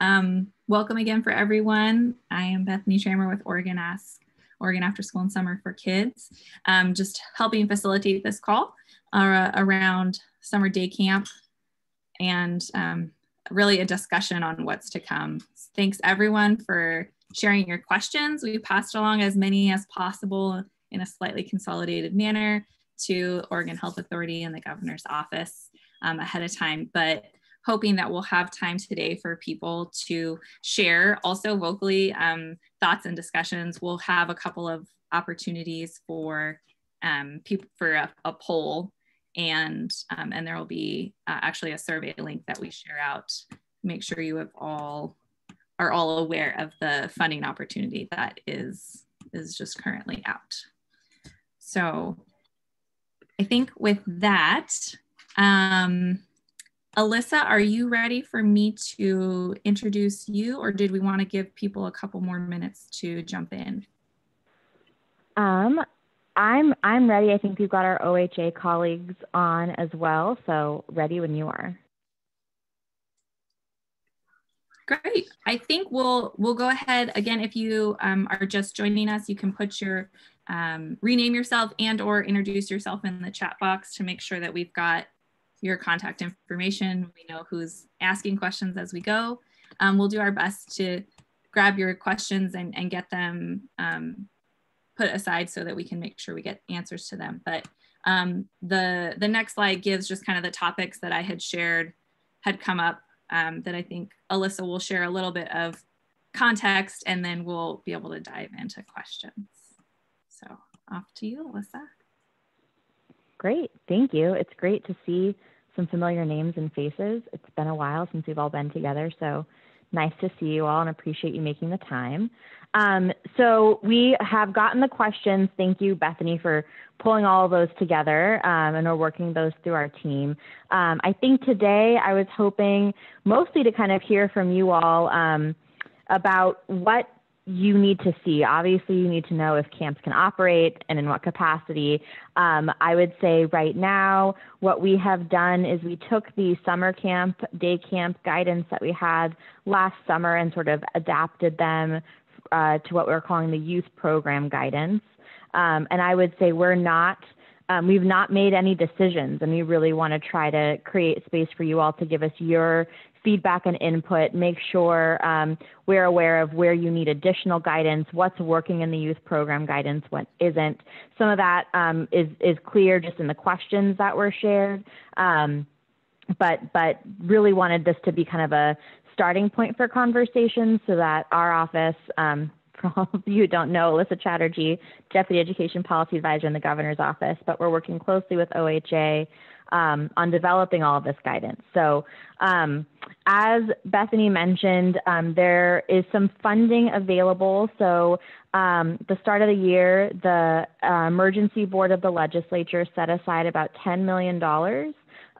um, welcome again for everyone. I am Bethany Tramer with Oregon Ask, Oregon After School and Summer for Kids, um, just helping facilitate this call uh, around summer day camp and um, really a discussion on what's to come. Thanks everyone for sharing your questions. We passed along as many as possible in a slightly consolidated manner to Oregon Health Authority and the governor's office um, ahead of time, but hoping that we'll have time today for people to share also vocally um, thoughts and discussions. We'll have a couple of opportunities for um, people for a, a poll and um, and there will be uh, actually a survey link that we share out. Make sure you have all are all aware of the funding opportunity that is is just currently out. So I think with that, um, Alyssa, are you ready for me to introduce you or did we want to give people a couple more minutes to jump in? Um, I'm, I'm ready. I think we've got our OHA colleagues on as well. So ready when you are. Great. I think we'll we'll go ahead again. If you um, are just joining us, you can put your um, rename yourself and or introduce yourself in the chat box to make sure that we've got your contact information. We know who's asking questions as we go. Um, we'll do our best to grab your questions and, and get them um, put aside so that we can make sure we get answers to them. But um, the, the next slide gives just kind of the topics that I had shared had come up um, that I think Alyssa will share a little bit of context and then we'll be able to dive into questions. So off to you, Alyssa. Great, thank you. It's great to see some familiar names and faces. It's been a while since we've all been together, so nice to see you all and appreciate you making the time. Um, so we have gotten the questions. Thank you, Bethany, for pulling all of those together um, and we're working those through our team. Um, I think today I was hoping mostly to kind of hear from you all um, about what you need to see. Obviously, you need to know if camps can operate and in what capacity. Um, I would say right now, what we have done is we took the summer camp, day camp guidance that we had last summer and sort of adapted them uh, to what we're calling the youth program guidance. Um, and I would say we're not. Um, we've not made any decisions, and we really want to try to create space for you all to give us your feedback and input, make sure um, we're aware of where you need additional guidance, what's working in the youth program guidance, what isn't. Some of that um, is, is clear just in the questions that were shared, um, but, but really wanted this to be kind of a starting point for conversations so that our office, um, for all of you who don't know, Alyssa Chatterjee, Deputy Education Policy Advisor in the Governor's Office, but we're working closely with OHA um, on developing all of this guidance. So, um, as Bethany mentioned, um, there is some funding available. So, um, the start of the year, the uh, Emergency Board of the Legislature set aside about $10 million.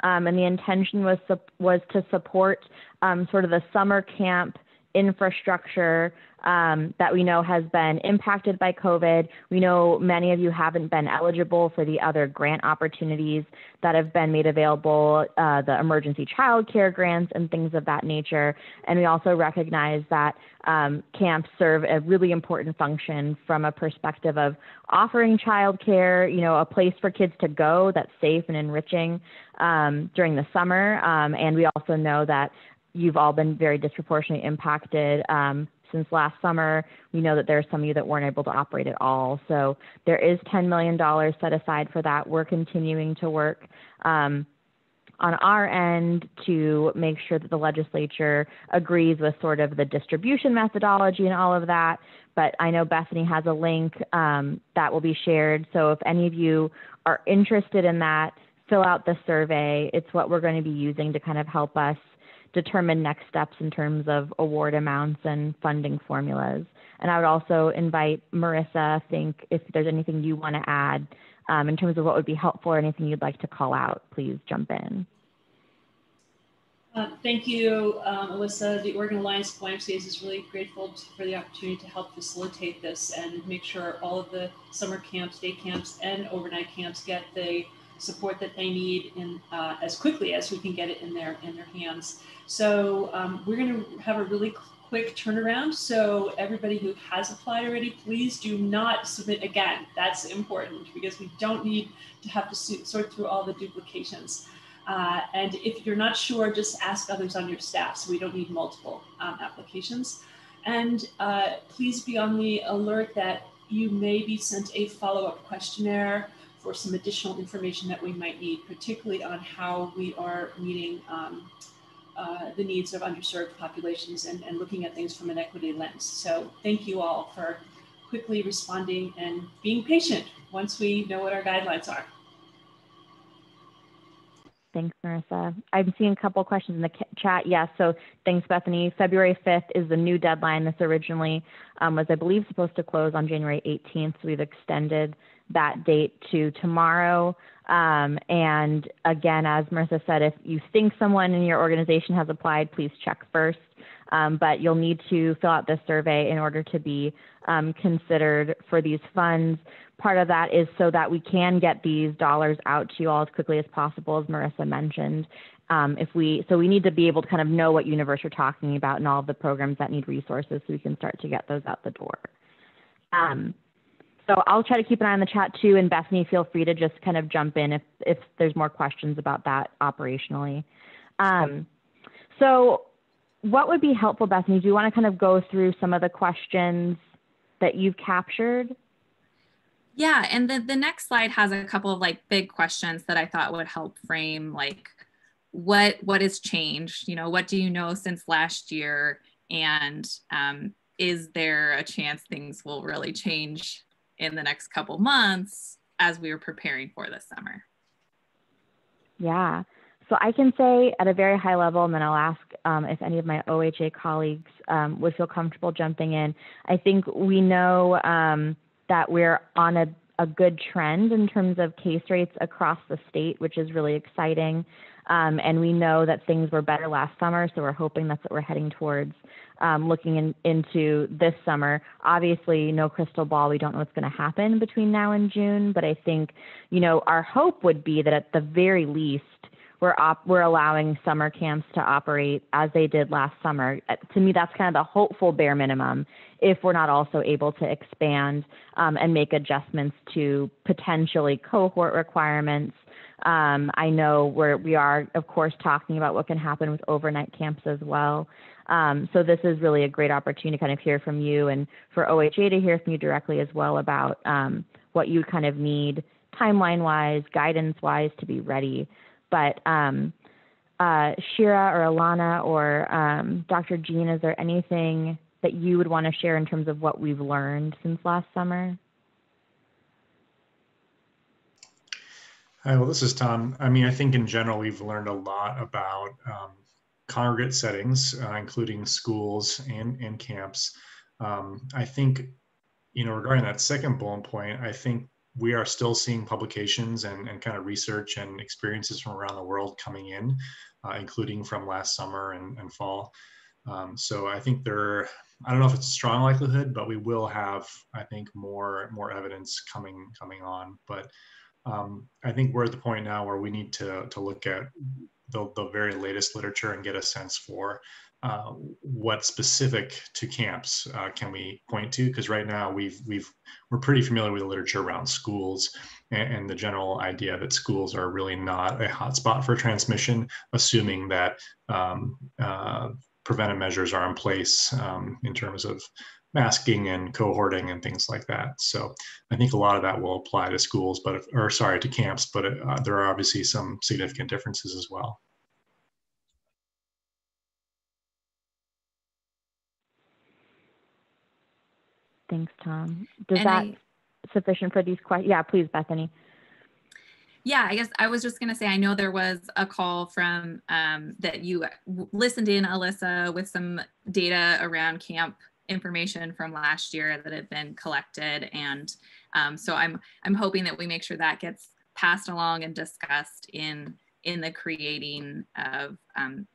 Um, and the intention was, was to support um, sort of the summer camp infrastructure um, that we know has been impacted by COVID. We know many of you haven't been eligible for the other grant opportunities that have been made available, uh, the emergency child care grants and things of that nature. And we also recognize that um, camps serve a really important function from a perspective of offering child care, you know, a place for kids to go that's safe and enriching um, during the summer. Um, and we also know that you've all been very disproportionately impacted um, since last summer. We know that there are some of you that weren't able to operate at all. So there is $10 million set aside for that. We're continuing to work um, on our end to make sure that the legislature agrees with sort of the distribution methodology and all of that. But I know Bethany has a link um, that will be shared. So if any of you are interested in that, fill out the survey. It's what we're going to be using to kind of help us determine next steps in terms of award amounts and funding formulas. And I would also invite Marissa, think if there's anything you want to add um, in terms of what would be helpful or anything you'd like to call out, please jump in. Uh, thank you, um, Alyssa. The Oregon Alliance of YMCA's is really grateful to, for the opportunity to help facilitate this and make sure all of the summer camps, day camps, and overnight camps get the support that they need in uh, as quickly as we can get it in their in their hands. So um, we're going to have a really quick turnaround. So everybody who has applied already, please do not submit again. That's important because we don't need to have to sort through all the duplications. Uh, and if you're not sure, just ask others on your staff. So we don't need multiple um, applications. And uh, please be on the alert that you may be sent a follow-up questionnaire for some additional information that we might need, particularly on how we are meeting um, uh, the needs of underserved populations and, and looking at things from an equity lens. So thank you all for quickly responding and being patient once we know what our guidelines are. Thanks, Marissa. I'm seeing a couple questions in the chat. Yes, so thanks, Bethany. February 5th is the new deadline. This originally um, was, I believe, supposed to close on January 18th. So we've extended that date to tomorrow. Um, and again, as Marissa said, if you think someone in your organization has applied, please check first. Um, but you'll need to fill out this survey in order to be um, considered for these funds. Part of that is so that we can get these dollars out to you all as quickly as possible, as Marissa mentioned. Um, if we so we need to be able to kind of know what universe you're talking about and all of the programs that need resources so we can start to get those out the door. Um, so I'll try to keep an eye on the chat too, and Bethany, feel free to just kind of jump in if if there's more questions about that operationally. Um, so what would be helpful, Bethany? Do you want to kind of go through some of the questions that you've captured? Yeah, and the, the next slide has a couple of like big questions that I thought would help frame like what what has changed? You know, what do you know since last year? And um, is there a chance things will really change in the next couple months as we were preparing for this summer? Yeah. So I can say at a very high level, and then I'll ask um, if any of my OHA colleagues um, would feel comfortable jumping in. I think we know um, that we're on a, a, good trend in terms of case rates across the state, which is really exciting. Um, and we know that things were better last summer, so we're hoping that's what we're heading towards um, looking in, into this summer. Obviously, no crystal ball. We don't know what's going to happen between now and June, but I think, you know, our hope would be that at the very least, we're op- we're allowing summer camps to operate as they did last summer. Uh, to me, that's kind of the hopeful bare minimum. If we're not also able to expand um, and make adjustments to potentially cohort requirements. Um, I know we're we are of course talking about what can happen with overnight camps as well. Um, so this is really a great opportunity to kind of hear from you and for OHA to hear from you directly as well about um, what you kind of need timeline wise, guidance wise to be ready but um, uh, Shira or Alana or um, Dr. Jeanne, is there anything that you would want to share in terms of what we've learned since last summer? Hi, well, this is Tom. I mean, I think in general, we've learned a lot about um, congregate settings, uh, including schools and, and camps. Um, I think, you know, regarding that second bullet point, I think we are still seeing publications and, and kind of research and experiences from around the world coming in, uh, including from last summer and, and fall. Um, so I think there, I don't know if it's a strong likelihood, but we will have, I think, more more evidence coming coming on. But um, I think we're at the point now where we need to to look at the, the very latest literature and get a sense for uh, what specific to camps uh, can we point to? Because right now we've we've we're pretty familiar with the literature around schools and, and, the general idea that schools are really not a hotspot for transmission, assuming that um, uh, preventive measures are in place um, in terms of masking and cohorting and things like that. So I think a lot of that will apply to schools, but if, or sorry to camps, but uh, there are obviously some significant differences as well. Thanks, Tom. Does and that I, sufficient for these questions? Yeah, please, Bethany. Yeah, I guess I was just going to say, I know there was a call from um, that you listened in, Alyssa, with some data around camp information from last year that had been collected. And um, so I'm, I'm hoping that we make sure that gets passed along and discussed in, in the creating of um,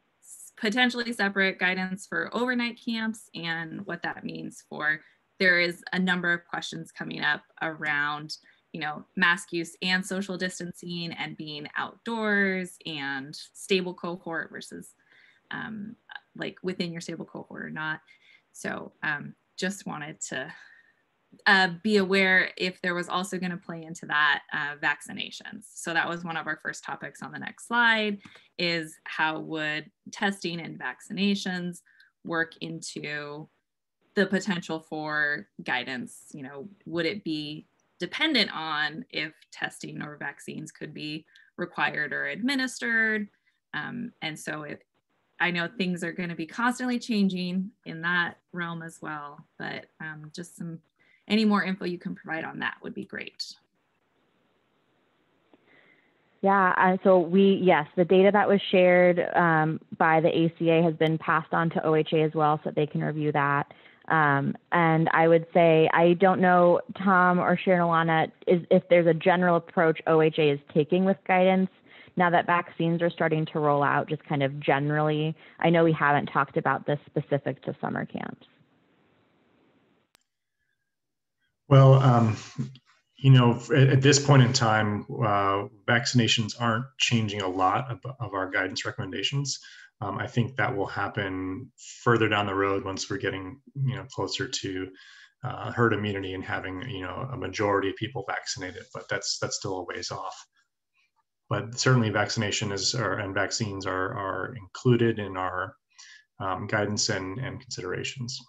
potentially separate guidance for overnight camps and what that means for there is a number of questions coming up around you know, mask use and social distancing and being outdoors and stable cohort versus um, like within your stable cohort or not. So um, just wanted to uh, be aware if there was also going to play into that uh, vaccinations. So that was one of our first topics on the next slide is how would testing and vaccinations work into the potential for guidance? You know, would it be dependent on if testing or vaccines could be required or administered? Um, and so it, I know things are going to be constantly changing in that realm as well, but um, just some any more info you can provide on that would be great. Yeah, uh, so we, yes, the data that was shared um, by the ACA has been passed on to OHA as well so that they can review that. Um, and I would say, I don't know, Tom or Shira or Alana, is, if there's a general approach OHA is taking with guidance now that vaccines are starting to roll out, just kind of generally. I know we haven't talked about this specific to summer camps. Well, um, you know, at this point in time, uh, vaccinations aren't changing a lot of, of our guidance recommendations. Um, I think that will happen further down the road once we're getting, you know, closer to uh, herd immunity and having, you know, a majority of people vaccinated. But that's that's still a ways off. But certainly, vaccination is or, and vaccines are are included in our um, guidance and, and considerations.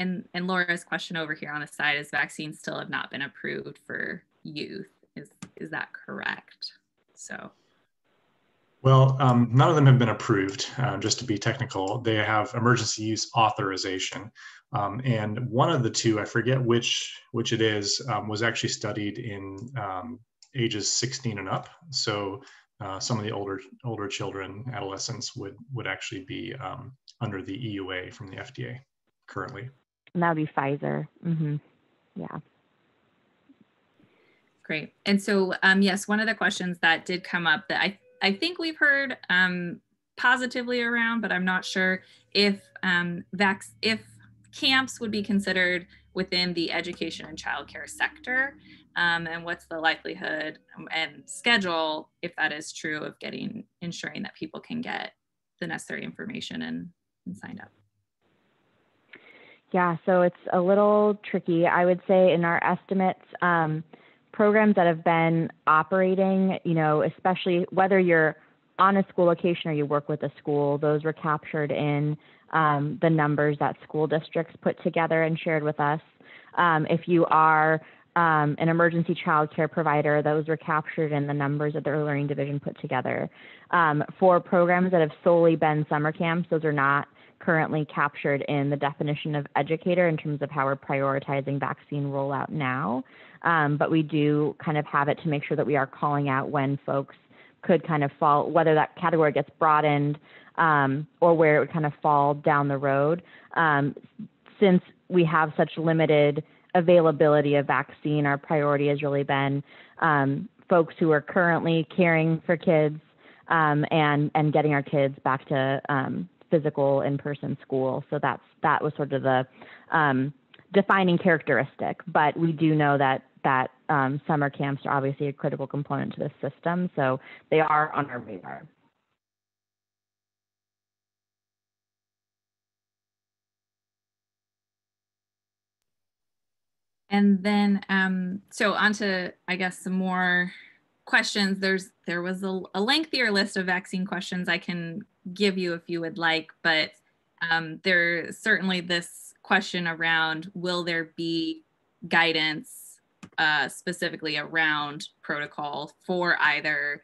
and and Laura's question over here on the side is vaccines still have not been approved for youth. Is is that correct? So. Well, um, none of them have been approved. Uh, just to be technical, they have emergency use authorization, um, and one of the two, I forget which which it is, um, was actually studied in um, ages 16 and up. So uh, some of the older older children, adolescents, would would actually be um, under the EUA from the FDA currently. And that would be Pfizer. Mm-hmm. Yeah. Great. And so, um, yes, one of the questions that did come up that I, I think we've heard um, positively around, but I'm not sure if um, vac- if camps would be considered within the education and childcare sector, um, and what's the likelihood and schedule, if that is true, of getting ensuring that people can get the necessary information and, and signed up. Yeah, so it's a little tricky. I would say in our estimates, um, programs that have been operating, you know, especially whether you're on a school location or you work with a school, those were captured in um, the numbers that school districts put together and shared with us. Um, if you are um, an emergency child care provider, those were captured in the numbers that the Early Learning Division put together. Um, for programs that have solely been summer camps, those are not currently captured in the definition of educator in terms of how we're prioritizing vaccine rollout now. Um, but we do kind of have it to make sure that we are calling out when folks could kind of fall, whether that category gets broadened um, or where it would kind of fall down the road. Um, since we have such limited availability of vaccine, our priority has really been um, folks who are currently caring for kids um, and and getting our kids back to um, physical in-person school. So that's that was sort of the um, defining characteristic. But we do know that that um, summer camps are obviously a critical component to the system, so they are on our radar. And then, um, so onto, I guess, some more questions. There's there was a, a, lengthier list of vaccine questions I can give you if you would like, but um, there's certainly this question around will there be guidance uh, specifically around protocol for either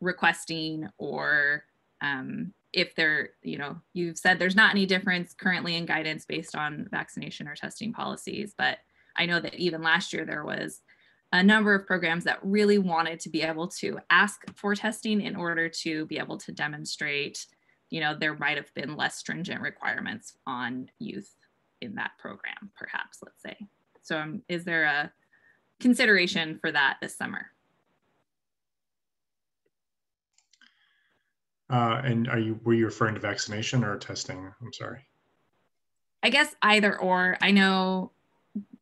requesting or um, if there, you know, you've said there's not any difference currently in guidance based on vaccination or testing policies, but I know that even last year there was a number of programs that really wanted to be able to ask for testing in order to be able to demonstrate you know, there might have been less stringent requirements on youth in that program, perhaps, let's say. So um, is there a consideration for that this summer? Uh, and are you, were you referring to vaccination or testing? I'm sorry. I I guess either or. I know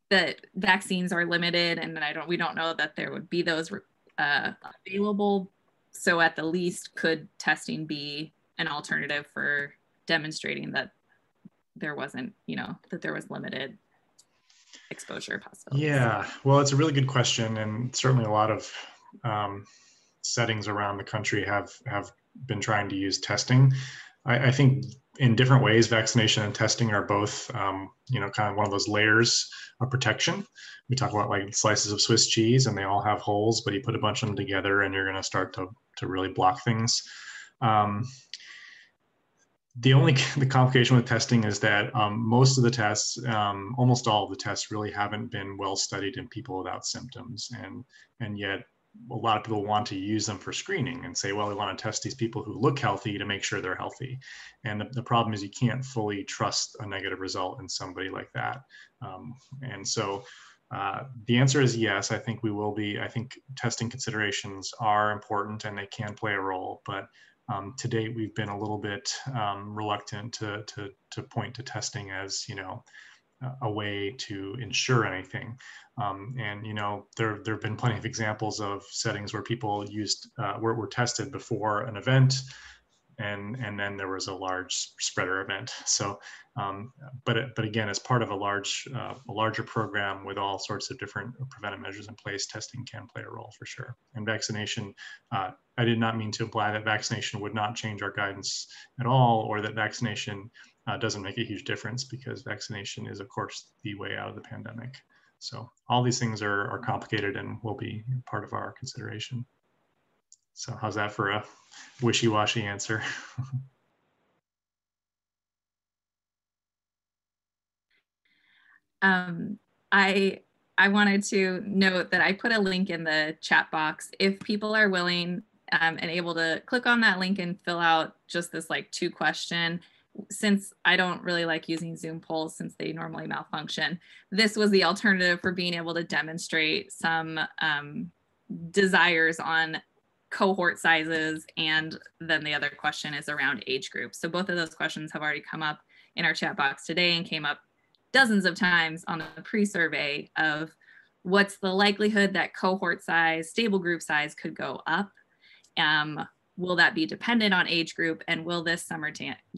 that vaccines are limited, and I don't. We don't know that there would be those uh, available. So at the least, could testing be an alternative for demonstrating that there wasn't, you know, that there was limited exposure possible? Yeah, well, it's a really good question, and certainly a lot of um, settings around the country have have been trying to use testing. I, I think in different ways, vaccination and testing are both, um, you know, kind of one of those layers of protection. We talk about like slices of Swiss cheese, and they all have holes, but you put a bunch of them together, and you're going to start to to really block things. Um, the only the complication with testing is that um, most of the tests, um, almost all of the tests, really haven't been well studied in people without symptoms, and and yet a lot of people want to use them for screening and say, well, we want to test these people who look healthy to make sure they're healthy. And the, the problem is you can't fully trust a negative result in somebody like that. Um, and so uh, the answer is yes. I think we will be. I think testing considerations are important and they can play a role, but um, to date, we've been a little bit um, reluctant to, to, to point to testing as, you know, a way to ensure anything. Um, and you know, there there have been plenty of examples of settings where people used uh, were, were tested before an event, and and then there was a large spreader event. So, um, but but again, as part of a large uh, a larger program with all sorts of different preventive measures in place, testing can play a role for sure. And vaccination, uh, I did not mean to imply that vaccination would not change our guidance at all, or that vaccination uh, doesn't make a huge difference because vaccination is, of course, the way out of the pandemic. So all these things are, are complicated and will be part of our consideration. So how's that for a wishy-washy answer? um, I I wanted to note that I put a link in the chat box. If people are willing um, and able to click on that link and fill out just this like two question, since I don't really like using Zoom polls since they normally malfunction, this was the alternative for being able to demonstrate some um, desires on cohort sizes. And then the other question is around age groups. So both of those questions have already come up in our chat box today and came up dozens of times on the pre-survey of what's the likelihood that cohort size, stable group size could go up. Um, will that be dependent on age group? And will this summer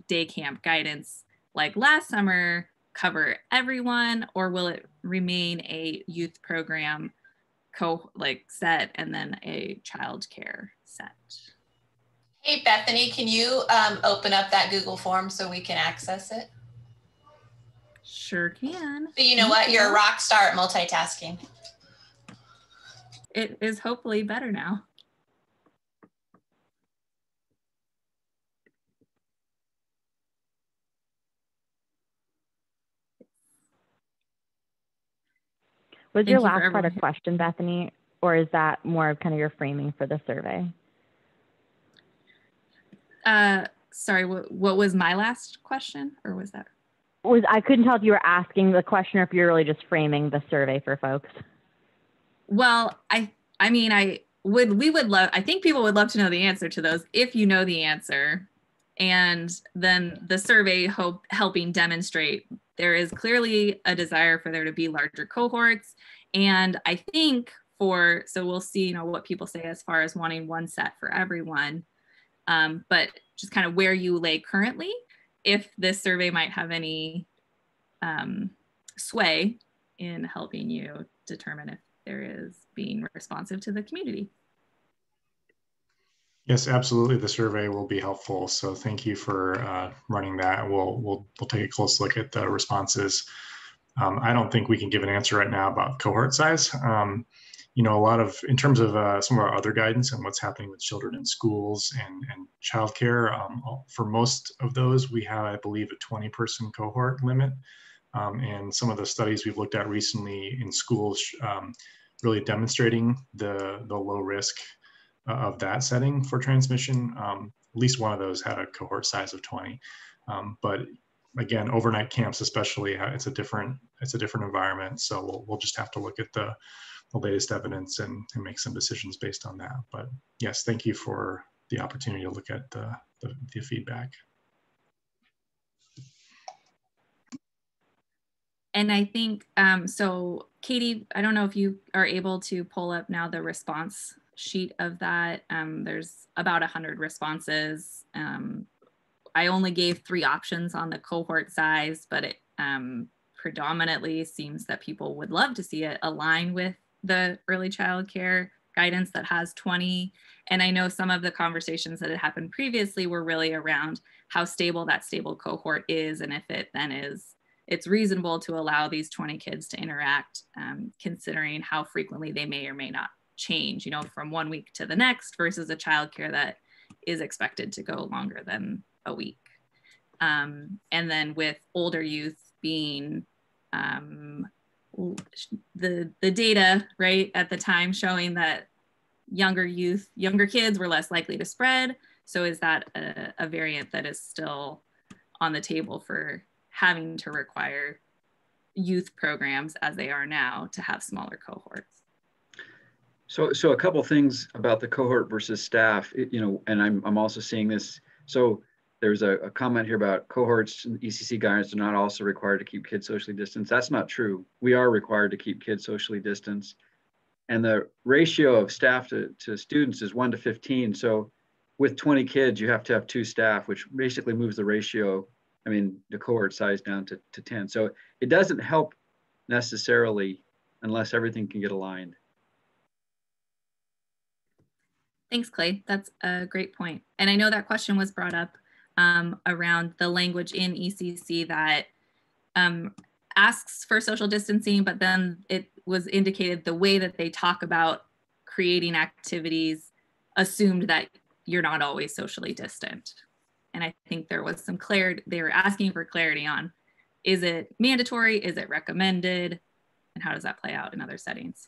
day camp guidance, like last summer, cover everyone, or will it remain a youth program co like set and then a child care set? Hey Bethany, can you um, open up that Google form so we can access it? Sure can. But you know what? You're a rock star at multitasking. It is hopefully better now. Was Thank your last part a question, Bethany, or is that more of kind of your framing for the survey? Uh, sorry, what, what was my last question, or was that? Was I couldn't tell if you were asking the question or if you're really just framing the survey for folks. Well, I I mean I would we would love I think people would love to know the answer to those if you know the answer and then the survey hope helping demonstrate there is clearly a desire for there to be larger cohorts. And i think for so we'll see you know what people say as far as wanting one set for everyone. Um, but just kind of where you lay currently if this survey might have any um, sway in helping you determine if there is being responsive to the community Yes, absolutely. The survey will be helpful. So thank you for uh, running that. We'll, we'll, we'll take a close look at the responses. Um, I don't think we can give an answer right now about cohort size. Um, you know, a lot of, in terms of uh, some of our other guidance and what's happening with children in schools and, and childcare, um, for most of those, we have, I believe, a 20 person cohort limit. Um, and some of the studies we've looked at recently in schools um, really demonstrating the, the low risk of that setting for transmission. Um, at least one of those had a cohort size of 20. Um, but again, overnight camps, especially, uh, it's a different it's a different environment. So we'll, we'll just have to look at the, the latest evidence and, and make some decisions based on that. But yes, thank you for the opportunity to look at the, the, the feedback. and I think um, so. Katie, I don't know if you are able to pull up now the response sheet of that. Um, there's about 100 responses. Um, I only gave three options on the cohort size, but it um, predominantly seems that people would love to see it align with the early child care guidance that has 20. And I know some of the conversations that had happened previously were really around how stable that stable cohort is and if it then is it's reasonable to allow these 20 kids to interact um, considering how frequently they may or may not change you know from one week to the next versus a childcare that is expected to go longer than a week. Um, and then with older youth being um, the the data right at the time showing that younger youth younger kids were less likely to spread. So is that a, a variant that is still on the table for having to require youth programs as they are now to have smaller cohorts so so a couple things about the cohort versus staff you know and i'm, I'm also seeing this so there's a, a, comment here about cohorts and ECC guidance are not also required to keep kids socially distanced. That's not true. We are required to keep kids socially distanced. And the ratio of staff to, to students is one to 15. So with 20 kids, you have to have two staff, which basically moves the ratio, I mean, the cohort size down to, to 10. So it doesn't help necessarily unless everything can get aligned. Thanks, Clay. That's a great point. And I know that question was brought up um, around the language in ECC that um, asks for social distancing, but then it was indicated the way that they talk about creating activities assumed that you're not always socially distant. And I think there was some clarity, they were asking for clarity on is it mandatory, is it recommended, and how does that play out in other settings?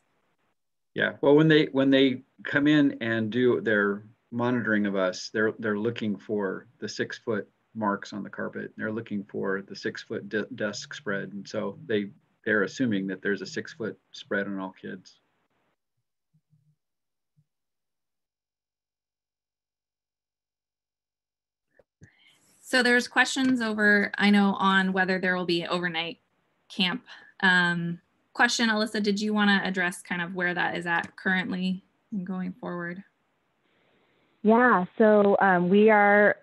Yeah, well, when they when they come in and do their monitoring of us, they're they're looking for the six foot marks on the carpet. They're looking for the six foot de desk spread, and so they they're assuming that there's a six foot spread on all kids. So there's questions over, I know, on whether there will be overnight camp. Um, question, Alyssa, did you want to address kind of where that is at currently and going forward? Yeah, so um, we are,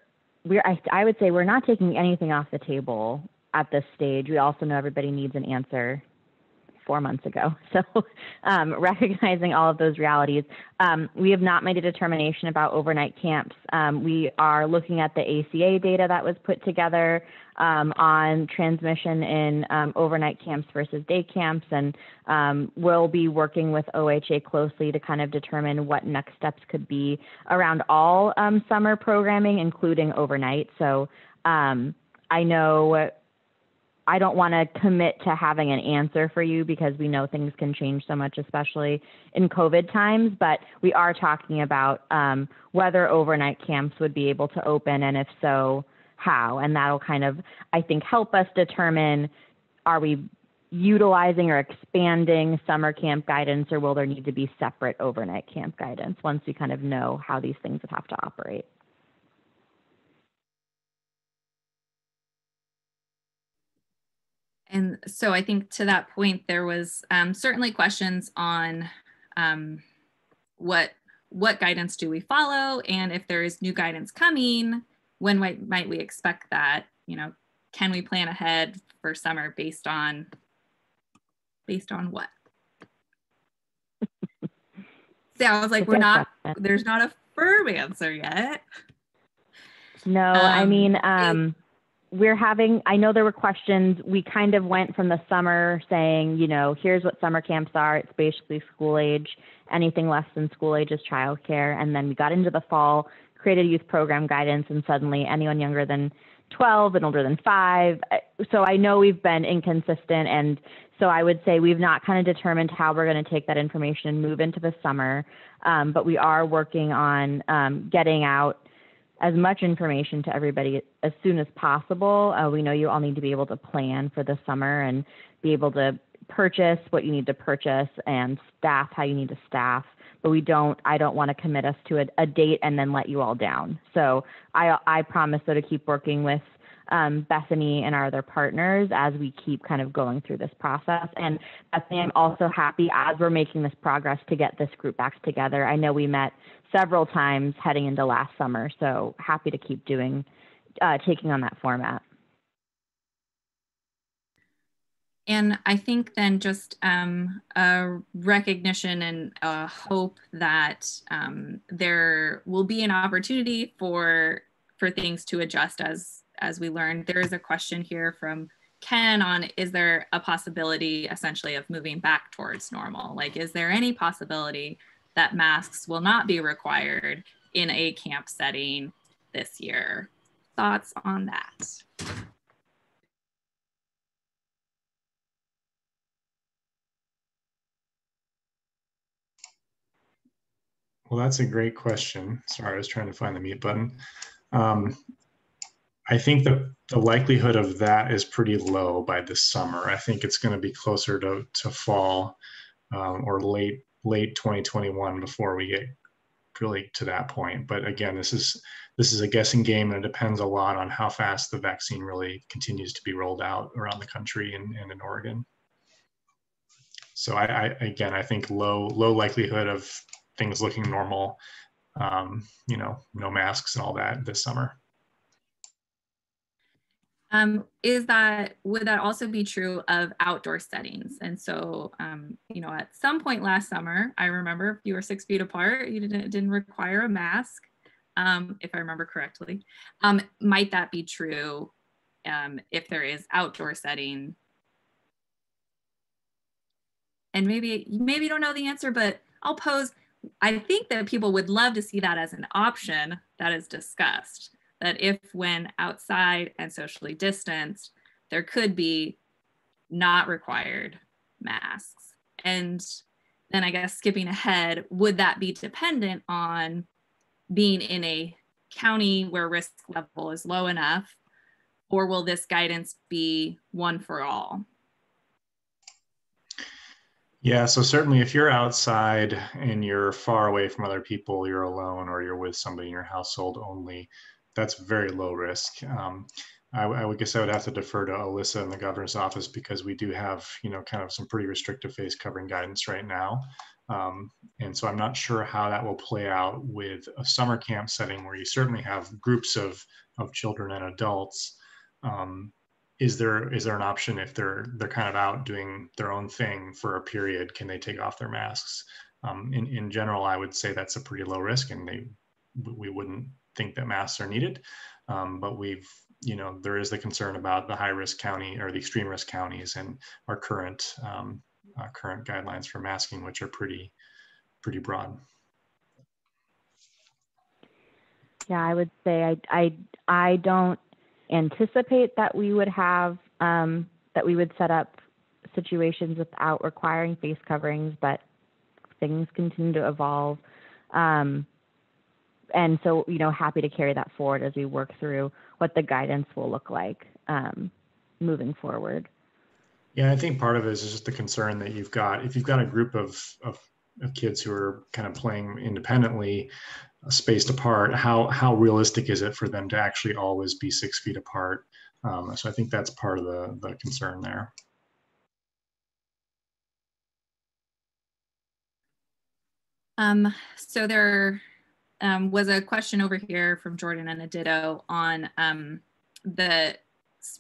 we I, I would say we're not taking anything off the table at this stage. We also know everybody needs an answer four months ago. So, um, recognizing all of those realities, um, we have not made a determination about overnight camps. Um, we are looking at the ACA data that was put together um, on transmission in um, overnight camps versus day camps, and um, we'll be working with OHA closely to kind of determine what next steps could be around all summer programming, including overnight. So, I know I don't want to commit to having an answer for you because we know things can change so much, especially in COVID times. But we are talking about um, whether overnight camps would be able to open, and if so, how. And that'll kind of, I think, help us determine are we utilizing or expanding summer camp guidance, or will there need to be separate overnight camp guidance once we kind of know how these things would have to operate? And so I think to that point, there was um, certainly questions on um, what what guidance do we follow, and if there is new guidance coming, when might, might we expect that? You know, can we plan ahead for summer based on based on what? Sounds I was like, we're not. There's not a firm answer yet. No, um, I mean. Um, we're having i know there were questions. We kind of went from the summer saying you know here's what summer camps are. It's basically school age anything less than school age is childcare. And then we got into the fall created youth program guidance and suddenly anyone younger than 12 and older than 5 so i know we've been inconsistent. And so i would say we've not kind of determined how we're going to take that information and move into the summer. Um, but we are working on um, getting out as much information to everybody as soon as possible. Uh, we know you all need to be able to plan for the summer and be able to purchase what you need to purchase and staff how you need to staff. But we don't. I don't want to commit us to a, a date and then let you all down. So I I promise though to keep working with um, Bethany and our other partners as we keep kind of going through this process. And Bethany, I'm also happy as we're making this progress to get this group back together. I know we met several times heading into last summer, so happy to keep doing, uh, taking on that format. And I think then just um, a recognition and a hope that um, there will be an opportunity for for things to adjust as as we learn. There is a question here from Ken on is there a possibility essentially of moving back towards normal? Like, is there any possibility that masks will not be required in a camp setting this year? Thoughts on that? Well, that's a great question. Sorry, I was trying to find the mute button. Um, I think the, the likelihood of that is pretty low by this summer. I think it's going to be closer to, to fall um, or late late 2021 before we get really to that point. But again, this is this is a guessing game, and it depends a lot on how fast the vaccine really continues to be rolled out around the country and, and in Oregon. So I, I again, I think low low likelihood of things looking normal, um, you know, no masks and all that this summer. Um, is that would that also be true of outdoor settings? And so, um, you know, at some point last summer, I remember if you were six feet apart, you didn't didn't require a mask, um, if I remember correctly. Um, might that be true um, if there is outdoor setting? And maybe maybe you don't know the answer, but I'll pose I think that people would love to see that as an option that is discussed. That if, when outside and socially distanced, there could be not required masks. And then I guess skipping ahead, would that be dependent on being in a county where risk level is low enough? Or will this guidance be one for all? Yeah, so certainly if you're outside and you're far away from other people, you're alone or you're with somebody in your household only, that's very low risk. Um, I, I, would guess I would have to defer to Alyssa in the governor's office because we do have, you know, kind of some pretty restrictive face covering guidance right now. Um, and so I'm not sure how that will play out with a summer camp setting where you certainly have groups of, of children and adults. Um, is there is there an option if they're they're kind of out doing their own thing for a period can they take off their masks um, in, in general i would say that's a pretty low risk and they we wouldn't think that masks are needed um, but we've you know there is the concern about the high risk county or the extreme risk counties and our current um, uh, current guidelines for masking which are pretty pretty broad yeah i would say i i i don't anticipate that we would have um, that we would set up situations without requiring face coverings, but things continue to evolve. Um, and so, you know, happy to carry that forward as we work through what the guidance will look like um, moving forward. Yeah, I think part of it is just the concern that you've got. If you've got a group of, of, of kids who are kind of playing independently, spaced apart, how how realistic is it for them to actually always be six feet apart? Um, so I think that's part of the the concern there. Um, so there um, was a question over here from Jordan and a ditto on um, the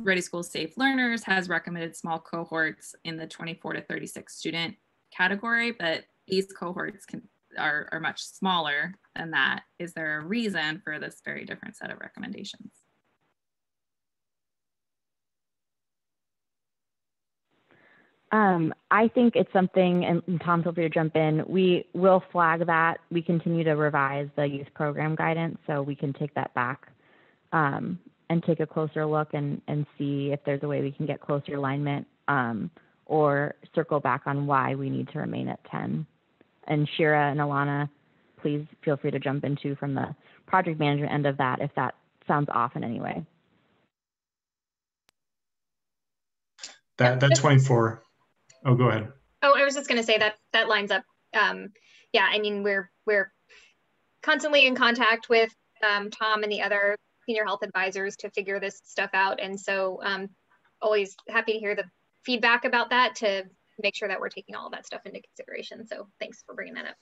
Ready School Safe Learners has recommended small cohorts in the 24 to 36 student category, but these cohorts can are, are much smaller than that. Is there a reason for this very different set of recommendations? Um, I think it's something, and Tom, feel free to jump in. We will flag that. We continue to revise the youth program guidance, so we can take that back um, and take a closer look and, and see if there's a way we can get closer alignment um, or circle back on why we need to remain at 10 and Shira and Alana, please feel free to jump into from the project management end of that if that sounds off in any way. That that 24. Oh, go ahead. Oh, I was just going to say that that lines up. Um, yeah, I mean we're we're constantly in contact with um, Tom and the other senior health advisors to figure this stuff out. And so um, always happy to hear the feedback about that to make sure that we're taking all that stuff into consideration. So thanks for bringing that up.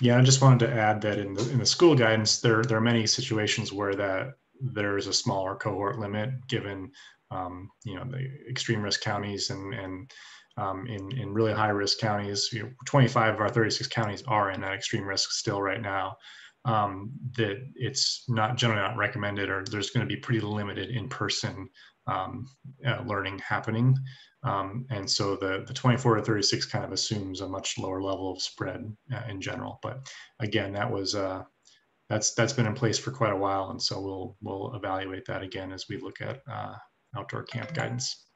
Yeah, I just wanted to add that in the in the school guidance, there there are many situations where that there is a smaller cohort limit given um, you know the extreme risk counties and and um, in in really high risk counties. You know, 25 of our 36 counties are in that extreme risk still right now. Um, that it's not generally not recommended, or there's going to be pretty limited in person um, uh, learning happening. Um, and so the, the 24 to 36 kind of assumes a much lower level of spread uh, in general. But again, that was uh, that's that's been in place for quite a while, and so we'll we'll evaluate that again as we look at uh, outdoor camp guidance.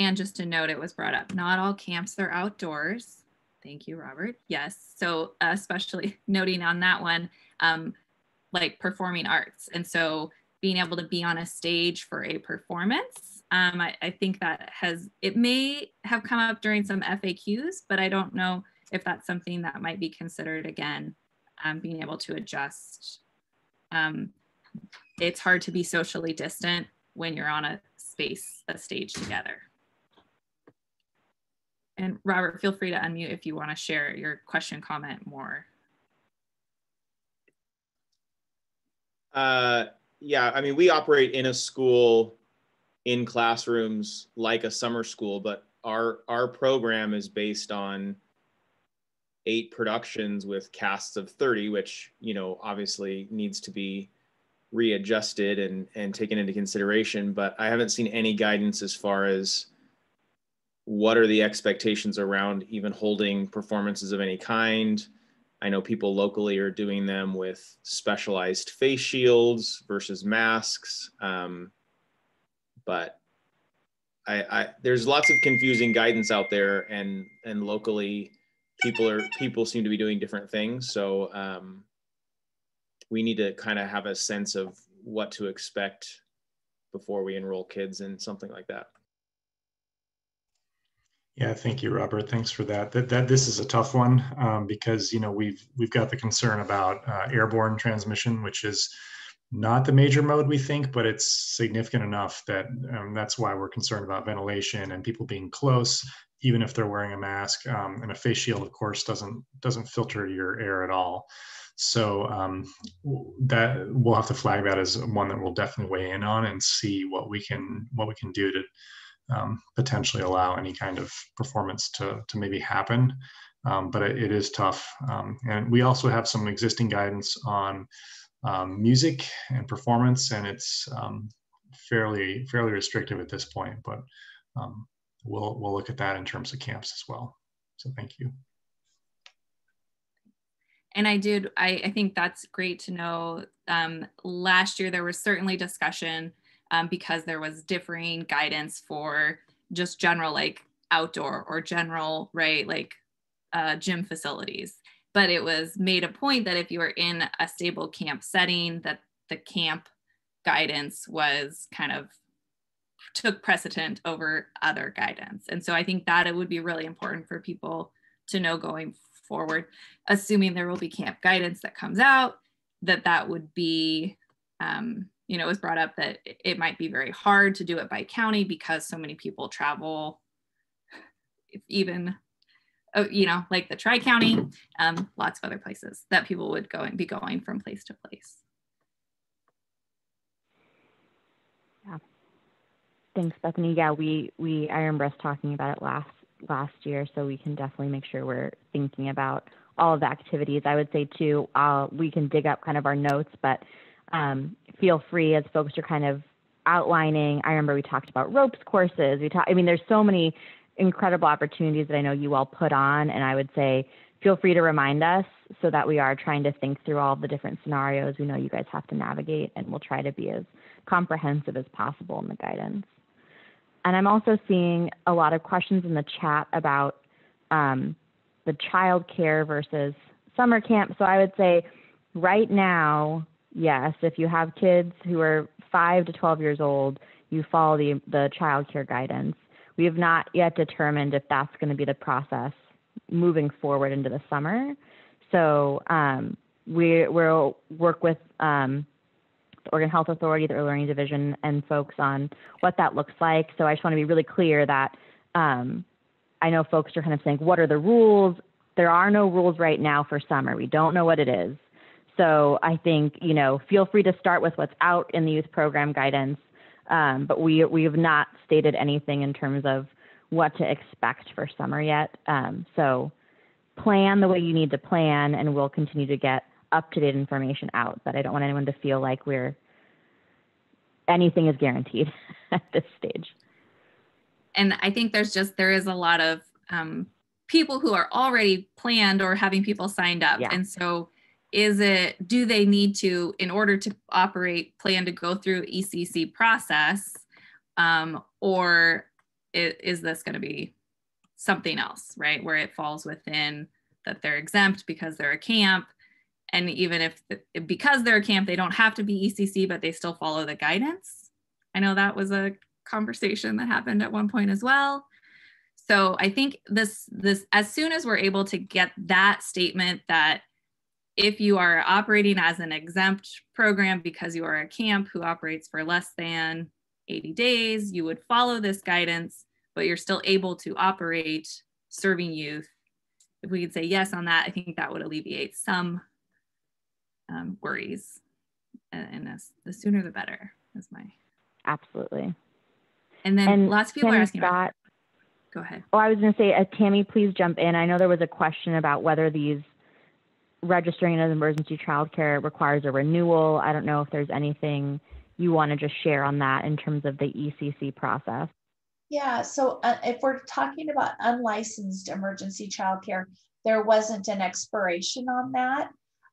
And just to note, it was brought up, not all camps are outdoors. Thank you, Robert. Yes, so especially noting on that one, um, like performing arts, and so being able to be on a stage for a performance. Um, I, I, think that has, it may have come up during some FAQs, but I don't know if that's something that might be considered again, um, being able to adjust. Um, it's hard to be socially distant when you're on a space, a stage together. And Robert, feel free to unmute if you want to share your question, comment more. Uh, yeah, I mean, we operate in a school in classrooms like a summer school, but our our program is based on eight productions with casts of 30, which, you know, obviously needs to be readjusted and, and taken into consideration. But I haven't seen any guidance as far as what are the expectations around even holding performances of any kind I know people locally are doing them with specialized face shields versus masks. Um, but I, I, there's lots of confusing guidance out there, and and locally, people are people seem to be doing different things. So um, we need to kind of have a sense of what to expect before we enroll kids in something like that. Yeah, thank you, Robert. Thanks for that. That, that this is a tough one um, because you know we've we've got the concern about uh, airborne transmission, which is not the major mode we think, but it's significant enough that um, that's why we're concerned about ventilation and people being close, even if they're wearing a mask. Um, and a face shield, of course, doesn't doesn't filter your air at all. So um, that we'll have to flag that as one that we'll definitely weigh in on and see what we can what we can do to um, potentially allow any kind of performance to, to maybe happen. Um, but it, it is tough. Um, and we also have some existing guidance on um, music and performance, and it's um, fairly fairly restrictive at this point. But um, we'll we'll look at that in terms of camps as well. So thank you. And I did. I, I think that's great to know. last year there was certainly discussion um, because there was differing guidance for just general like outdoor or general right like uh, gym facilities. But it was made a point that if you were in a stable camp setting that the camp guidance was kind of took precedent over other guidance. And so i think that it would be really important for people to know going forward assuming there will be camp guidance that comes out that that would be um, you know, it was brought up that it might be very hard to do it by county because so many people travel, even, uh, you know, like the Tri County, um, lots of other places that people would go and be going from place to place. Yeah. Thanks, Bethany. Yeah, we we I remember us talking about it last last year, so we can definitely make sure we're thinking about all of the activities. I would say too, uh, we can dig up kind of our notes, but um, feel free as folks are kind of outlining. I remember we talked about ropes courses. We talk, I mean, there's so many incredible opportunities that I know you all put on, and I would say feel free to remind us so that we are trying to think through all the different scenarios we know you guys have to navigate, and we'll try to be as comprehensive as possible in the guidance. And I'm also seeing a lot of questions in the chat about um, the child care versus summer camp. So I would say right now, yes, if you have kids who are five to 12 years old, you follow the, the child care guidance. We have not yet determined if that's going to be the process moving forward into the summer. So um, we will work with um, the Oregon Health Authority, the Early Learning Division, and folks on what that looks like. So I just want to be really clear that um, I know folks are kind of saying, what are the rules? There are no rules right now for summer. We don't know what it is. So I think, you know, feel free to start with what's out in the youth program guidance. Um, but we, we have not stated anything in terms of what to expect for summer yet. Um, so plan the way you need to plan, and we'll continue to get up to date information out. But I don't want anyone to feel like we're anything is guaranteed at this stage. And I think there's just there is a lot of um, people who are already planned or having people signed up, Yeah. and so is it do they need to in order to operate plan to go through ECC process, um, or i- is this going to be something else, right? Where it falls within that they're exempt because they're a camp. And even if because they're a camp, they don't have to be ECC, but they still follow the guidance. I know that was a conversation that happened at one point as well. So I think this this as soon as we're able to get that statement that if you are operating as an exempt program because you are a camp who operates for less than 80 days, you would follow this guidance, but you're still able to operate serving youth. If we could say yes on that, I think that would alleviate some um, worries. And, the sooner the better is my. Absolutely. And then And lots of people are asking about. Go ahead. oh, I was going to say, uh, Tammy, please jump in. I know there was a question about whether these registering as emergency childcare requires a renewal. I don't know if there's anything you want to just share on that in terms of the ECC process. Yeah, so uh, if we're talking about unlicensed emergency childcare, there wasn't an expiration on that.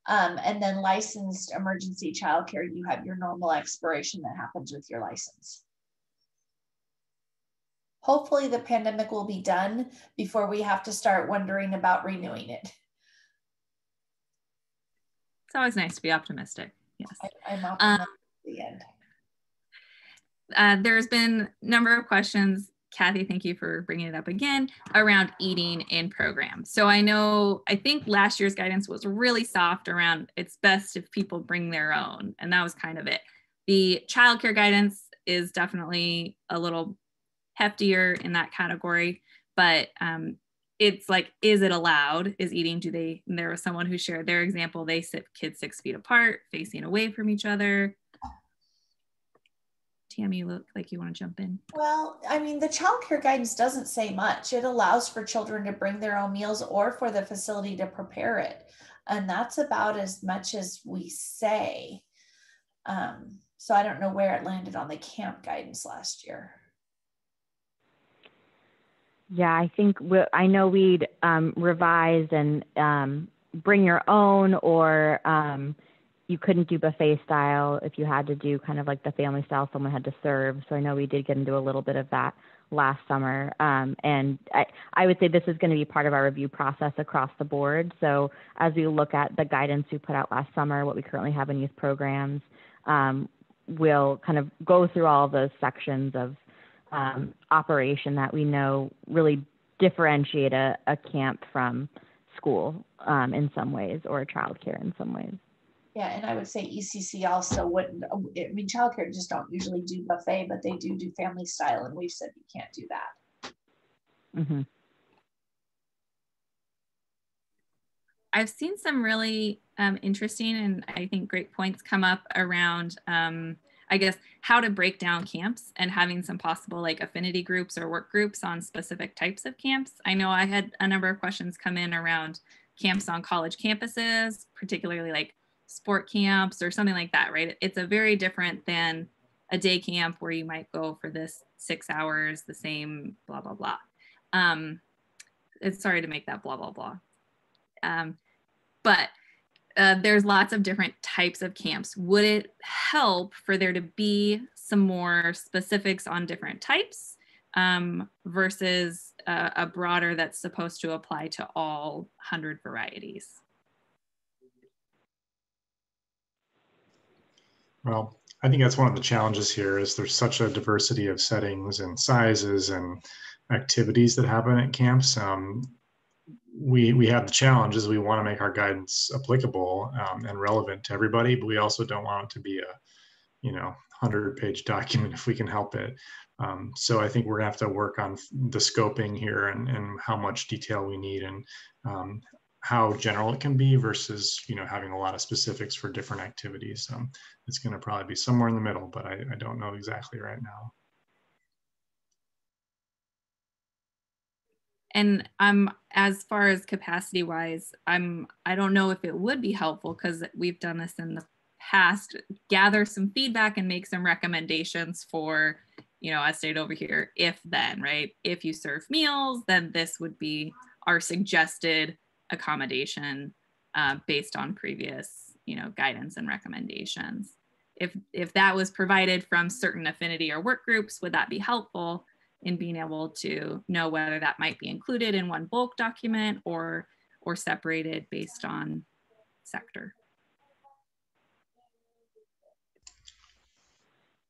Um, and then licensed emergency childcare, you have your normal expiration that happens with your license. Hopefully the pandemic will be done before we have to start wondering about renewing it. It's always nice to be optimistic. Yes. I, I'm Um, optimistic at the end. uh, there's been a number of questions. Kathy, thank you for bringing it up again around eating in programs. So I know, I think last year's guidance was really soft around it's best if people bring their own, and that was kind of it. The childcare guidance is definitely a little heftier in that category, but um, it's like, is it allowed? Is eating, do they, and there was someone who shared their example, they sit kids six feet apart, facing away from each other. Tammy, you look like you want to jump in. Well, I mean, the child care guidance doesn't say much. It allows for children to bring their own meals or for the facility to prepare it. And that's about as much as we say. Um, so I don't know where it landed on the camp guidance last year. Yeah, I think we, I know we'd um, revise and um, bring your own, or um, you couldn't do buffet style if you had to do kind of like the family style. Someone had to serve. So I know we did get into a little bit of that last summer. Um, and I, I would say this is going to be part of our review process across the board. So as we look at the guidance we put out last summer, what we currently have in youth programs, um, we'll kind of go through all of those sections of um, operation that we know really differentiate a, a camp from school um, in some ways or childcare in some ways. Yeah, and I would say ECC also wouldn't, I mean, childcare just don't usually do buffet, but they do do family style, and we've said you can't do that. hmm I've seen some really um, interesting and I think great points come up around, um, I guess, how to break down camps and having some possible like affinity groups or work groups on specific types of camps. I know I had a number of questions come in around camps on college campuses, particularly like sport camps or something like that, right? It's a very different than a day camp where you might go for this six hours, the same blah, blah, blah. Um, it's sorry to make that blah, blah, blah. Um, but uh, there's lots of different types of camps. Would it help for there to be some more specifics on different types um, versus uh, a broader that's supposed to apply to all 100 varieties? Well, I think that's one of the challenges here is there's such a diversity of settings and sizes and activities that happen at camps. Um, we we have the challenge is we want to make our guidance applicable um, and relevant to everybody, but we also don't want it to be a you know 100 page document if we can help it. Um, so I think we're gonna have to work on the scoping here and, and how much detail we need and um, how general it can be versus you know having a lot of specifics for different activities. So it's gonna probably be somewhere in the middle, but I, I don't know exactly right now. And i'm as far as capacity wise i'm i don't know if it would be helpful because we've done this in the past gather some feedback and make some recommendations for you know, as stated over here, if then, right? If you serve meals, then this would be our suggested accommodation uh, based on previous, you know, guidance and recommendations. If, if that was provided from certain affinity or work groups, would that be helpful in being able to know whether that might be included in one bulk document or, or separated based on sector?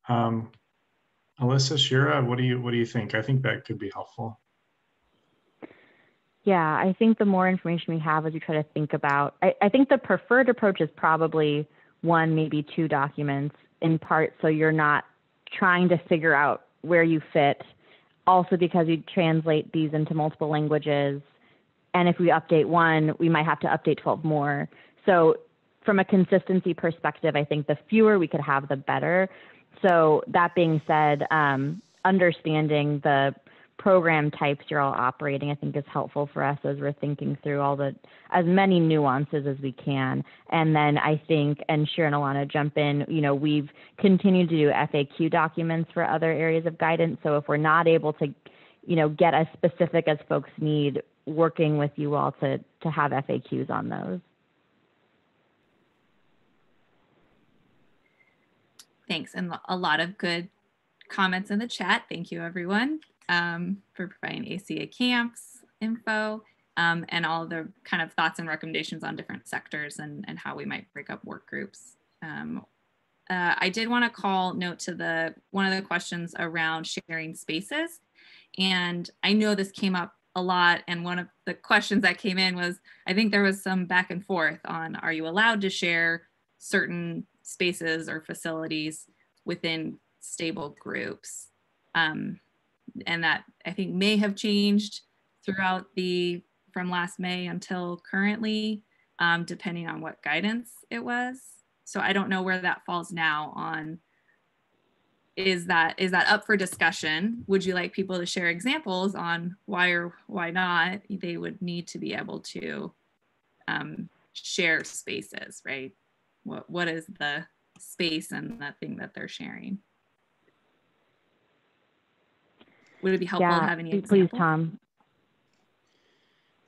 Um, Alyssa, Shira, what do you what do you think? I think that could be helpful. Yeah, I think the more information we have as we try to think about, I, I think the preferred approach is probably one, maybe two documents in part so you're not trying to figure out where you fit. Also, because you translate these into multiple languages. And if we update one, we might have to update 12 more. So, from a consistency perspective, I think the fewer we could have, the better. So that being said, um, understanding the program types you're all operating, I think is helpful for us as we're thinking through all the as many nuances as we can. And then I think, and Shira or Alana jump in, you know, we've continued to do FAQ documents for other areas of guidance. So if we're not able to, you know, get as specific as folks need, working with you all to to have FAQs on those. Thanks. And a lot of good comments in the chat. Thank you, everyone, um, for providing ACA camps info um, and all the kind of thoughts and recommendations on different sectors and, and how we might break up work groups. Um, uh, I did want to call note to the one of the questions around sharing spaces. And I know this came up a lot. And one of the questions that came in was I think there was some back and forth on are you allowed to share certain spaces or facilities within stable groups. Um, and that I think may have changed throughout the from last May until currently, um, depending on what guidance it was. So I don't know where that falls now on is that is that up for discussion? Would you like people to share examples on why or why not they would need to be able to um, share spaces right? What what is the space and the thing that they're sharing would it be helpful yeah, to have any please examples? tom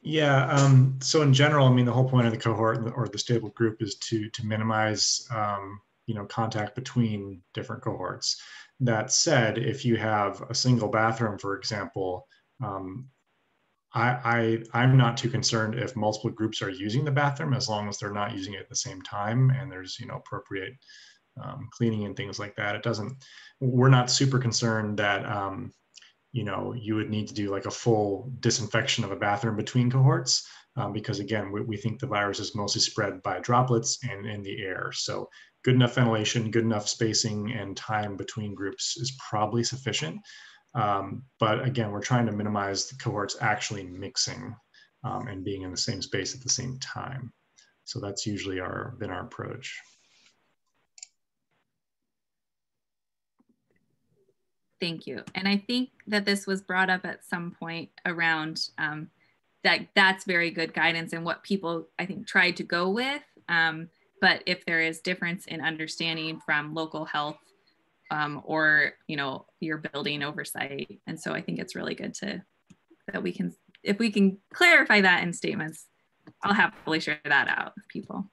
yeah um, so in general i mean the whole point of the cohort or the stable group is to to minimize um, you know contact between different cohorts that said if you have a single bathroom for example um, I, I I'm not too concerned if multiple groups are using the bathroom as long as they're not using it at the same time and there's you know appropriate um, cleaning and things like that. It doesn't. We're not super concerned that um, you know you would need to do like a full disinfection of a bathroom between cohorts um, because again we, we think the virus is mostly spread by droplets and in the air. So good enough ventilation, good enough spacing and time between groups is probably sufficient. Um, but again, we're trying to minimize the cohorts actually mixing um, and being in the same space at the same time. So that's usually our been our approach. Thank you. And I think that this was brought up at some point around um, that that's very good guidance and what people I think tried to go with. Um, but if there is difference in understanding from local health um, or you know your building oversight and so i think it's really good to that we can if we can clarify that in statements i'll happily share that out with people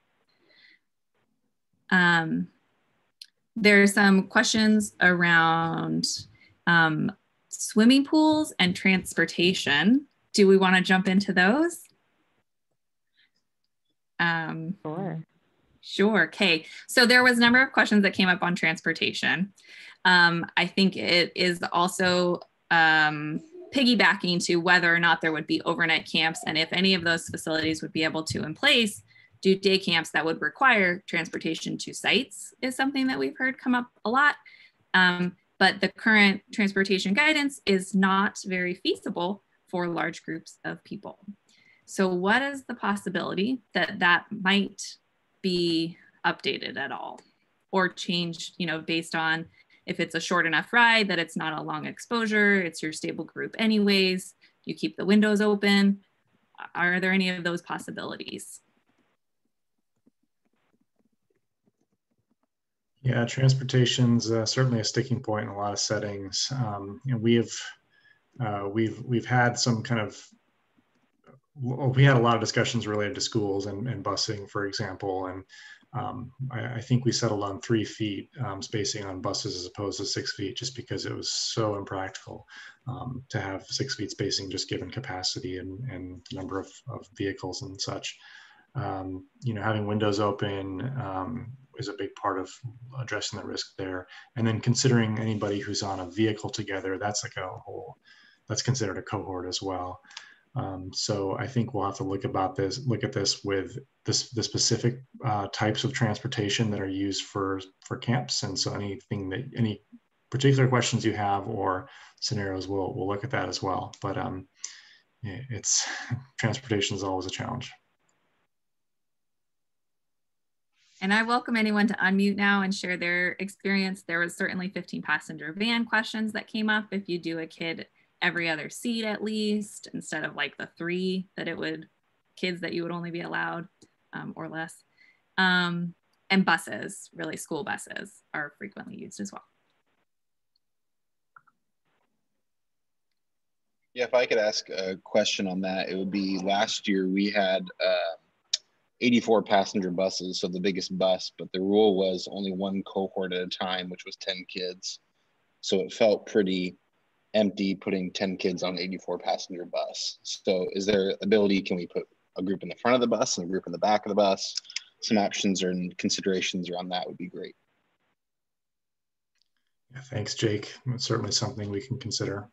um, are some questions around um, swimming pools and transportation do we want to jump into those um, sure Sure. Okay. So there was a number of questions that came up on transportation. Um, I think it is also um, piggybacking to whether or not there would be overnight camps and if any of those facilities would be able to in place do day camps that would require transportation to sites is something that we've heard come up a lot. Um, but the current transportation guidance is not very feasible for large groups of people. So what is the possibility that that might be updated at all or changed, you know, based on if it's a short enough ride that it's not a long exposure, it's your stable group anyways, you keep the windows open. Are there any of those possibilities? Yeah, transportation's uh, certainly a sticking point in a lot of settings. Um, and we have uh, we've we've had some kind of we had a lot of discussions related to schools and, and busing, for example, and um, I, I, think we settled on three feet um, spacing on buses as opposed to six feet, just because it was so impractical um, to have six feet spacing, just given capacity and, and number of, of vehicles and such. Um, you know, having windows open, um, is a big part of addressing the risk there. And then considering anybody who's on a vehicle together, that's like a whole, that's considered a cohort as well. Um, so I think we'll have to look about this, look at this with this, the specific uh, types of transportation that are used for for camps. And so anything that any particular questions you have or scenarios, we'll we'll look at that as well. But um, it's transportation is always a challenge. And I welcome anyone to unmute now and share their experience. There was certainly 15 passenger van questions that came up. If you do a kid every other seat at least, instead of like the three that it would, kids that you would only be allowed um, or less. Um, and buses, really school buses are frequently used as well. Yeah, if I could ask a question on that, it would be last year we had uh, 84 passenger buses, so the biggest bus, but the rule was only one cohort at a time, which was 10 kids. So it felt pretty empty putting 10 kids on 84 passenger bus. So is there ability, can we put a group in the front of the bus and a group in the back of the bus? Some options or considerations around that would be great. Yeah, thanks, Jake. It's certainly something we can consider.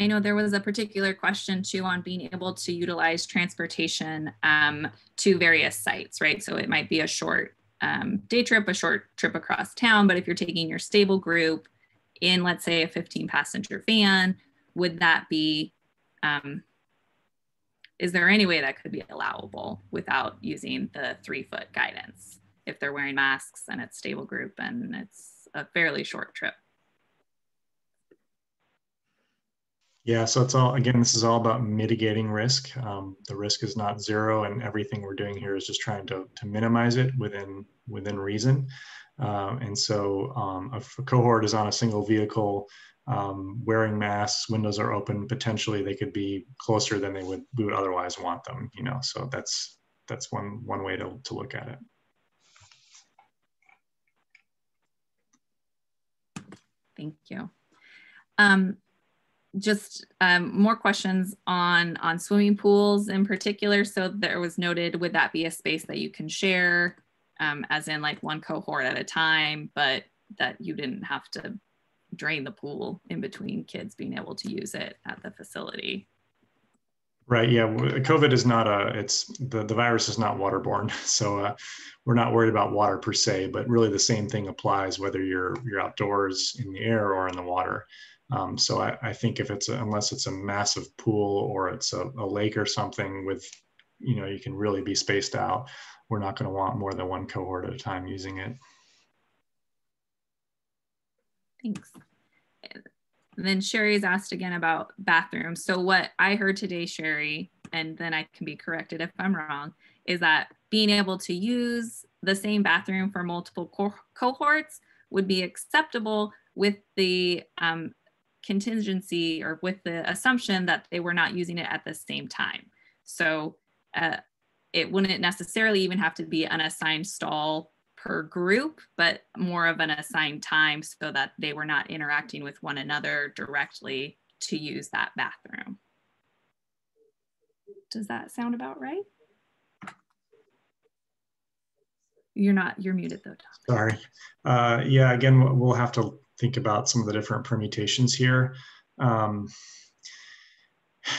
I know there was a particular question too on being able to utilize transportation um, to various sites, right? So it might be a short um, day trip, a short trip across town, but if you're taking your stable group in, let's say, a 15 passenger van, would that be, um, is there any way that could be allowable without using the three foot guidance if they're wearing masks and it's stable group and it's a fairly short trip? Yeah, so it's all again. This is all about mitigating risk. Um, the risk is not zero, and everything we're doing here is just trying to to minimize it within within reason. Uh, and so, um, if a cohort is on a single vehicle, um, wearing masks, windows are open. Potentially, they could be closer than they would we would otherwise want them. You know, so that's that's one one way to to look at it. Thank you. Um, just um, more questions on on swimming pools in particular. So there was noted, would that be a space that you can share, um, as in like one cohort at a time, but that you didn't have to drain the pool in between kids being able to use it at the facility? Right. Yeah. COVID is not a. It's the the virus is not waterborne, so uh, we're not worried about water per se. But really, the same thing applies whether you're you're outdoors in the air or in the water. Um, so I, I, think if it's a, unless it's a massive pool or it's a, a, lake or something with, you know, you can really be spaced out. We're not going to want more than one cohort at a time using it. Thanks. And then Sherry's asked again about bathrooms. So what I heard today, Sherry, and then I can be corrected if I'm wrong, is that being able to use the same bathroom for multiple co cohorts would be acceptable with the um, contingency or with the assumption that they were not using it at the same time. So uh, it wouldn't necessarily even have to be an assigned stall per group, but more of an assigned time so that they were not interacting with one another directly to use that bathroom. Does that sound about right? You're not, you're muted though, Tom. Sorry. Uh, yeah, again, we'll have to think about some of the different permutations here. Um,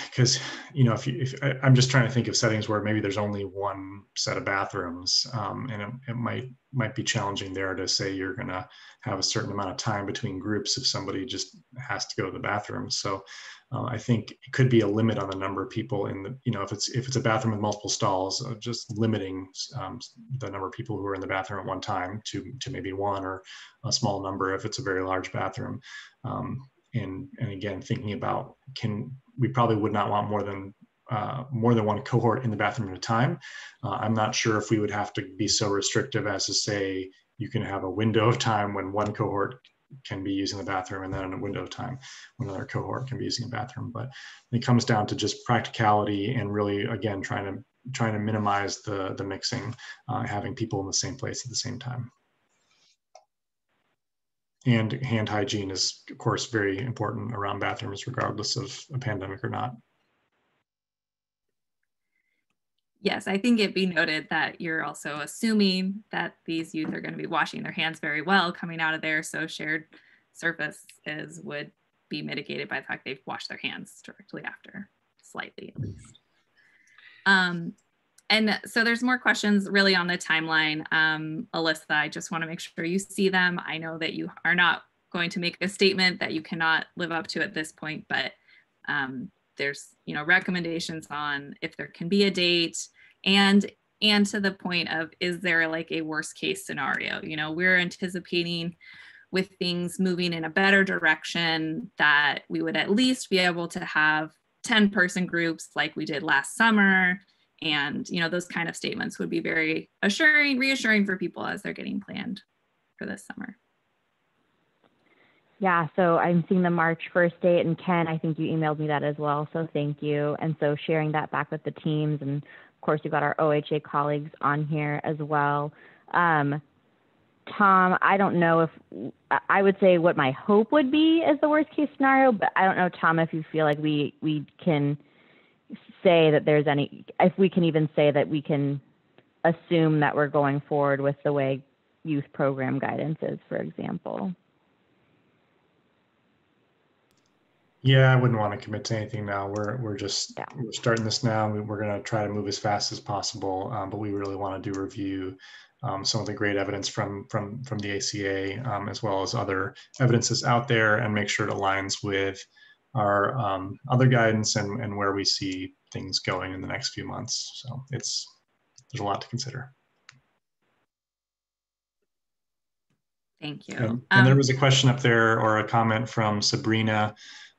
because you know if, you, if I, am just trying to think of settings where maybe there's only one set of bathrooms um, and it, it, might might be challenging there to say you're going to have a certain amount of time between groups if somebody just has to go to the bathroom so uh, i think it could be a limit on the number of people in the you know if it's if it's a bathroom with multiple stalls uh, just limiting um, the number of people who are in the bathroom at one time to to maybe one or a small number if it's a very large bathroom um, and and again thinking about can we probably would not want more than uh, more than one cohort in the bathroom at a time. Uh, I'm not sure if we would have to be so restrictive as to say you can have a window of time when one cohort can be using the bathroom and then in a window of time when another cohort can be using the bathroom. But it comes down to just practicality and really, again, trying to trying to minimize the the mixing, uh, having people in the same place at the same time. And hand hygiene is, of course, very important around bathrooms, regardless of a pandemic or not. Yes, I think it be noted that you're also assuming that these youth are going to be washing their hands very well coming out of there. So shared surfaces would be mitigated by the fact they've washed their hands directly after, slightly at least. Um, and so there's more questions really on the timeline. Um, Alyssa, I just want to make sure you see them. I know that you are not going to make a statement that you cannot live up to at this point, but um, there's you know recommendations on if there can be a date and and to the point of is there like a worst case scenario? You know we're anticipating with things moving in a better direction that we would at least be able to have 10 person groups like we did last summer. And you know those kind of statements would be very assuring reassuring for people as they're getting planned for this summer yeah so i'm seeing the march 1st date and ken i think you emailed me that as well so thank you and so sharing that back with the teams and of course we've got our oha colleagues on here as well um, tom i don't know if i would say what my hope would be is the worst case scenario but i don't know tom if you feel like we we can say that there's any, if we can even say that we can assume that we're going forward with the way youth program guidance is, for example. Yeah, I wouldn't want to commit to anything now. We're we're just yeah. we're starting this now. We're going to try to move as fast as possible, um, but we really want to do review um, some of the great evidence from from from the ACA um, as well as other evidences out there, and make sure it aligns with our um, other guidance and and where we see things going in the next few months. So it's there's a lot to consider. Thank you. And, and um, there was a question up there or a comment from Sabrina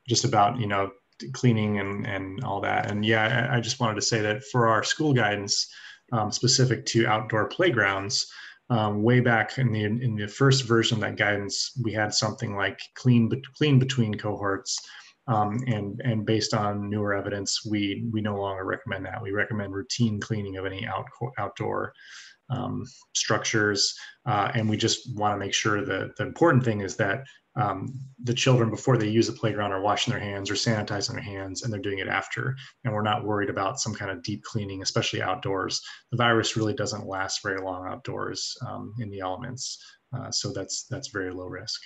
just about, you know, cleaning and, and all that. And yeah, I, I just wanted to say that for our school guidance um, specific to outdoor playgrounds, um, way back in the in the first version of that guidance, we had something like clean clean between cohorts, um, and and based on newer evidence, we we no longer recommend that. We recommend routine cleaning of any out, outdoor um, structures, uh, and we just want to make sure that the important thing is that um, the children before they use the playground are washing their hands or sanitizing their hands, and they're doing it after. And we're not worried about some kind of deep cleaning, especially outdoors. The virus really doesn't last very long outdoors um, in the elements, uh, so that's that's very low risk.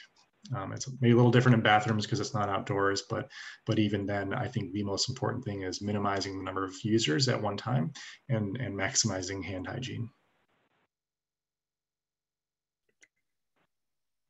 Um, it's maybe a little different in bathrooms because it's not outdoors, but but even then, I think the most important thing is minimizing the number of users at one time and and maximizing hand hygiene.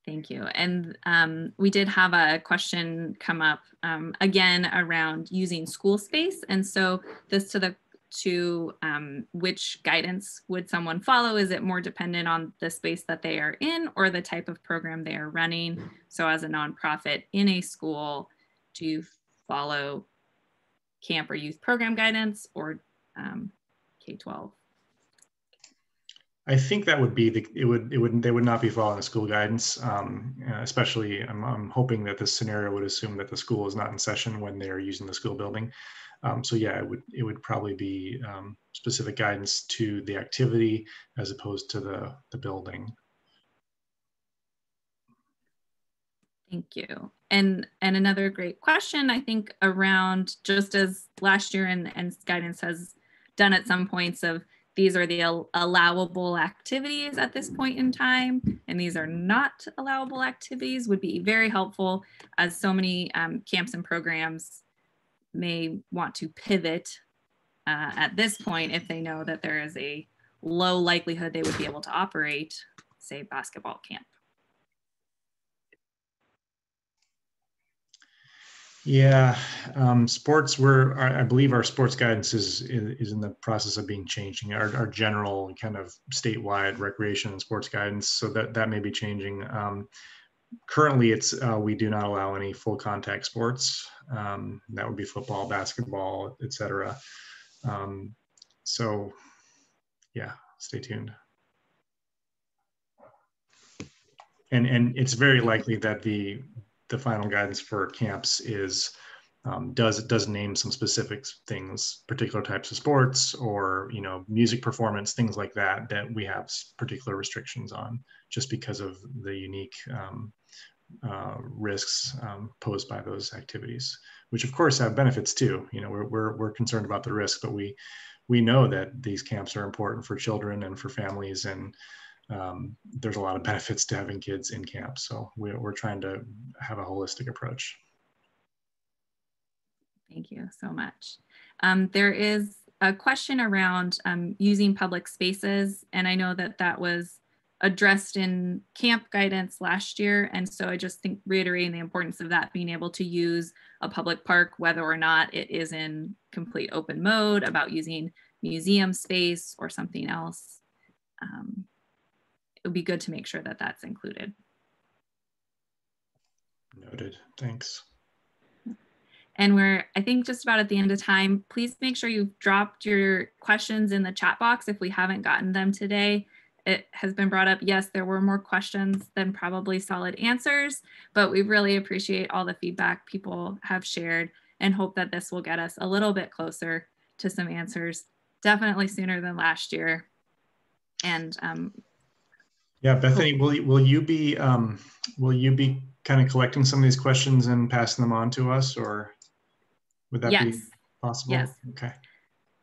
Thank you. And um, we did have a question come up um, again around using school space. And so this to the to um, which guidance would someone follow? Is it more dependent on the space that they are in or the type of program they are running? So, as a nonprofit in a school, do you follow camp or youth program guidance or um, K 12? I think that would be the it would it would they would not be following the school guidance, um, especially I'm, I'm hoping that this scenario would assume that the school is not in session when they're using the school building. Um, so yeah, it would it would probably be um, specific guidance to the activity as opposed to the the building. Thank you. And and another great question, I think, around just as last year and, and guidance has done at some points of these are the al allowable activities at this point in time, and these are not allowable activities would be very helpful as so many um, camps and programs may want to pivot uh, at this point if they know that there is a low likelihood they would be able to operate, say, basketball camp. Yeah, um, sports. We're I believe our sports guidance is is in the process of being changing. Our, our general kind of statewide recreation and sports guidance, so that that may be changing. Um, currently, it's uh, we do not allow any full contact sports. Um, that would be football, basketball, etc. Um, so, yeah, stay tuned. And and it's very likely that the the final guidance for camps is um, does does name some specific things, particular types of sports or you know music performance, things like that that we have particular restrictions on, just because of the unique um, uh, risks um, posed by those activities, which of course have benefits too. You know, we're we're we're concerned about the risk, but we we know that these camps are important for children and for families and um, there's a lot of benefits to having kids in camp. So we're, we're trying to have a holistic approach. Thank you so much. Um, there is a question around um, using public spaces, and I know that that was addressed in camp guidance last year. And so I just think reiterating the importance of that being able to use a public park, whether or not it is in complete open mode, about using museum space or something else. Um, it would be good to make sure that that's included. Noted. Thanks. And we're, I think, just about at the end of time. Please make sure you've dropped your questions in the chat box if we haven't gotten them today. It has been brought up, yes, there were more questions than probably solid answers, but we really appreciate all the feedback people have shared and hope that this will get us a little bit closer to some answers, definitely sooner than last year. And um, yeah, Bethany, will you, will you be um, will you be kind of collecting some of these questions and passing them on to us, or would that yes. be possible? Yes. Okay.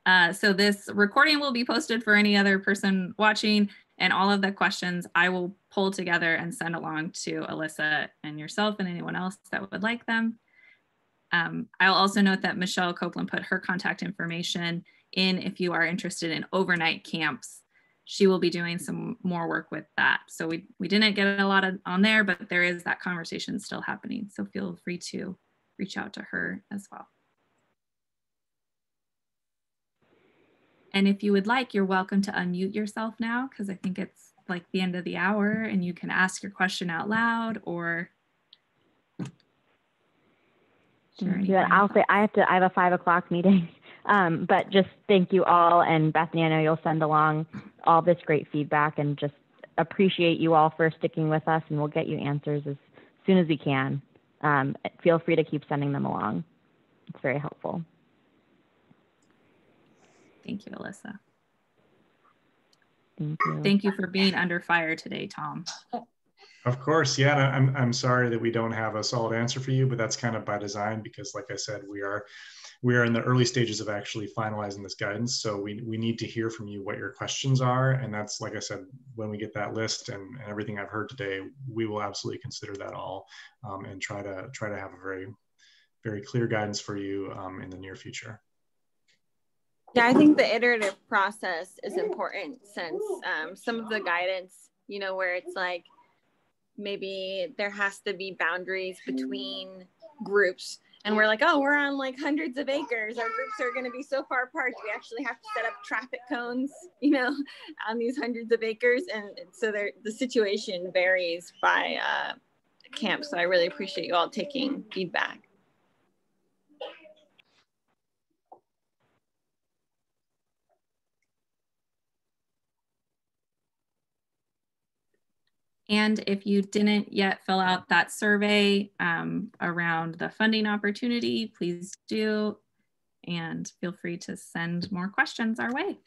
Uh, so this recording will be posted for any other person watching, and all of the questions I will pull together and send along to Alyssa and yourself and anyone else that would like them. Um, I'll also note that Michelle Copeland put her contact information in if you are interested in overnight camps she will be doing some more work with that. So we, we didn't get a lot of, on there, but there is that conversation still happening. So feel free to reach out to her as well. And if you would like, you're welcome to unmute yourself now because I think it's like the end of the hour and you can ask your question out loud or mm-hmm. yeah, I'll say I have to I have a five o'clock meeting. Um, but just thank you all. And Bethany, I know you'll send along all this great feedback and just appreciate you all for sticking with us. And we'll get you answers as soon as we can. Um, feel free to keep sending them along. It's very helpful. Thank you, Alyssa. Thank you. Thank you for being under fire today, Tom. Of course, yeah. I'm I'm sorry that we don't have a solid answer for you, but that's kind of by design because, like I said, we are we are in the early stages of actually finalizing this guidance. So we, we need to hear from you what your questions are. And that's, like I said, when we get that list and, and everything I've heard today, we will absolutely consider that all um, and try to try to have a very, very clear guidance for you um, in the near future. Yeah, I think the iterative process is important since um, some of the guidance, you know, where it's like maybe there has to be boundaries between groups and we're like, oh, we're on like hundreds of acres. Our groups are going to be so far apart. We actually have to set up traffic cones, you know, on these hundreds of acres. And so there, the situation varies by uh, camp. So I really appreciate you all taking feedback. And if you didn't yet fill out that survey um, around the funding opportunity, please do. And feel free to send more questions our way.